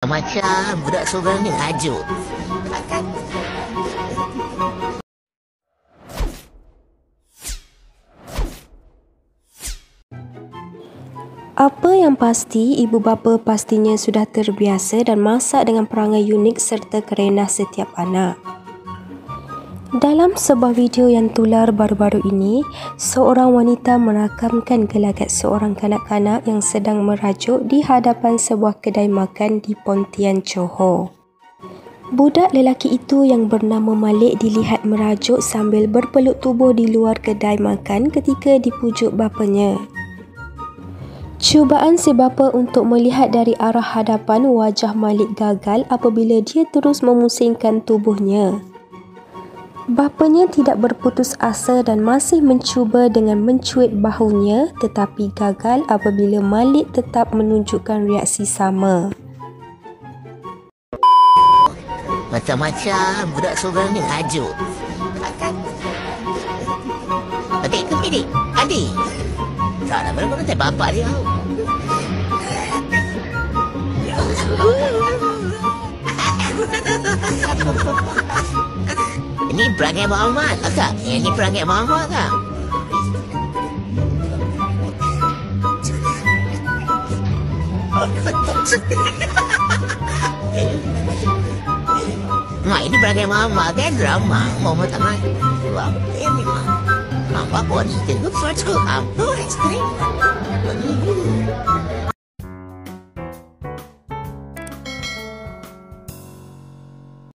Macam budak seorang ni hajuk. Apa yang pasti, ibu bapa pastinya sudah terbiasa dan masak dengan perangai unik serta kerenah setiap anak. Dalam sebuah video yang tular baru-baru ini, seorang wanita merakamkan gelagat seorang kanak-kanak yang sedang merajuk di hadapan sebuah kedai makan di Pontian, Johor. Budak lelaki itu yang bernama Malik dilihat merajuk sambil berpeluk tubuh di luar kedai makan ketika dipujuk bapanya. Cubaan si bapa untuk melihat dari arah hadapan wajah Malik gagal apabila dia terus memusingkan tubuhnya. Bapanya tidak berputus asa dan masih mencuba dengan mencuit bahunya tetapi gagal apabila Malik tetap menunjukkan reaksi sama. Macam-macam budak seorang ni hajuk. Adik ke adik? Adik? Tak nak mana-mana bapak dia. Ini perangai Muhammad tak? Ini perangai Muhammad tak? Mak ini perangai Muhammad kan? Drama. Muhammad tak main. Wah, ini mah Nampak kau ni Tengok first ko Kamu It's great